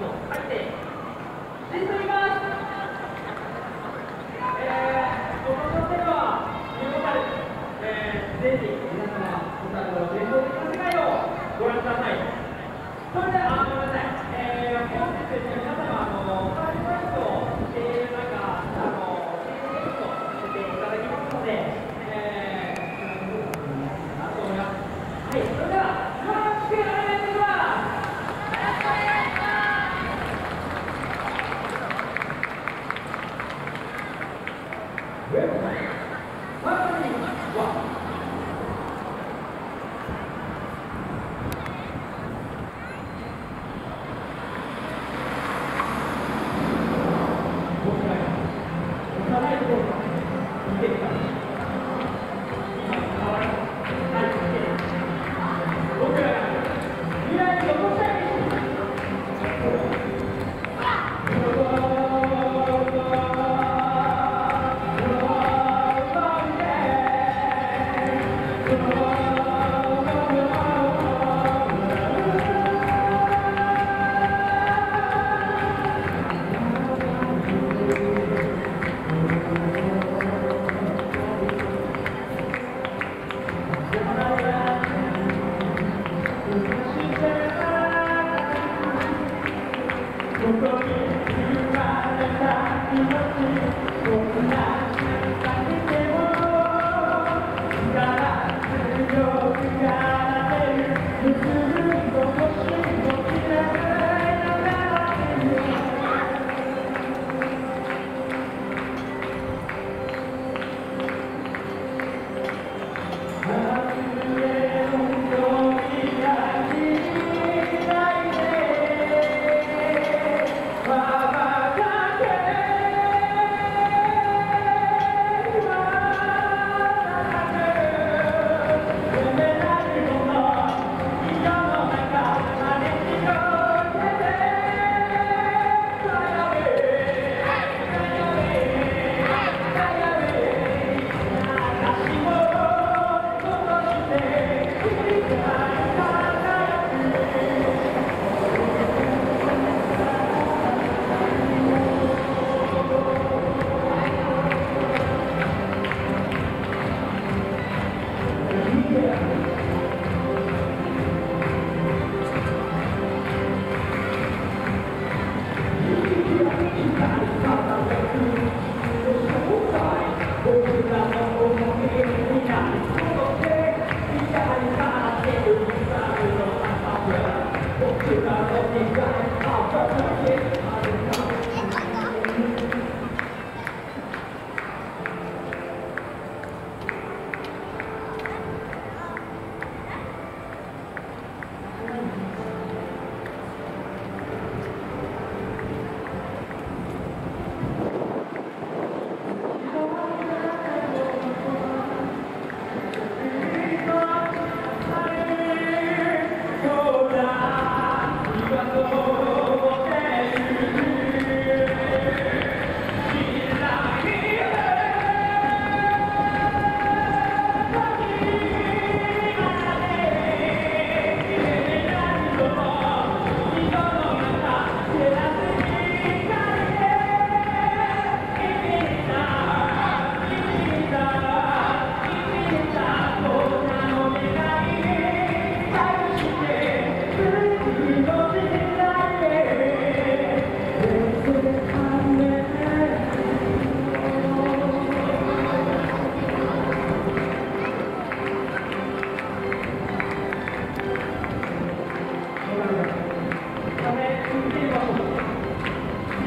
紙と書いて実と言います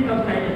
Okay.